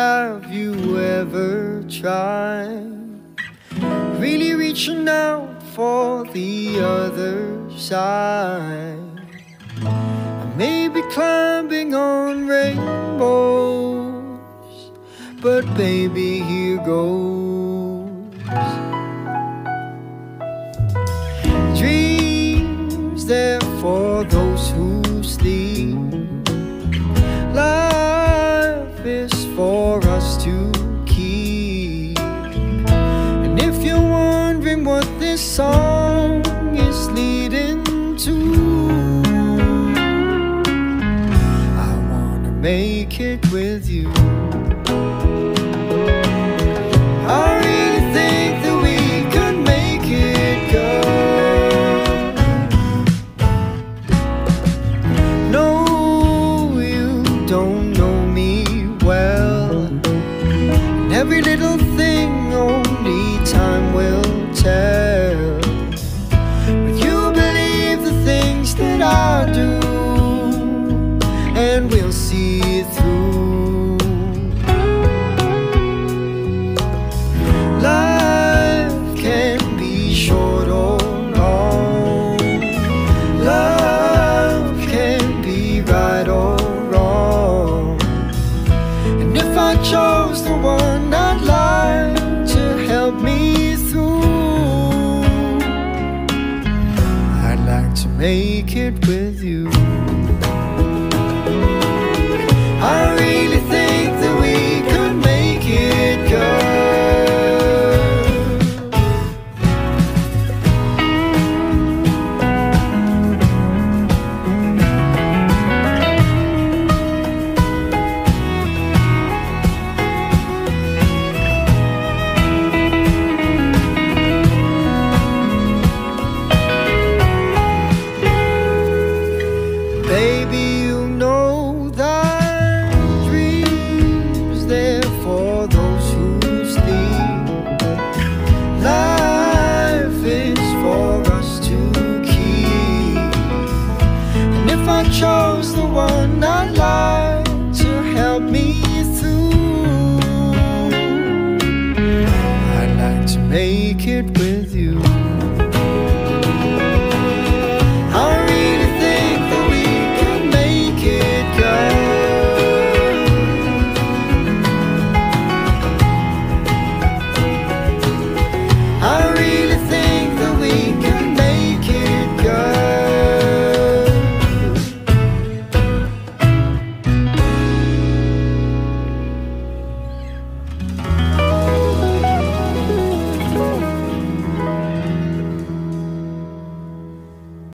have you ever tried? Really reaching out for the other side. I may be climbing on rainbows, but baby, here goes. Dreams there for those who sleep. Life for us to keep. And if you're wondering what this song is leading to, I wanna make it with you. I every little thing only time will tell. But you believe the things that I do, and we'll see it through. Make it with you. I chose the one I'd like to help me through, I'd like to make it with you.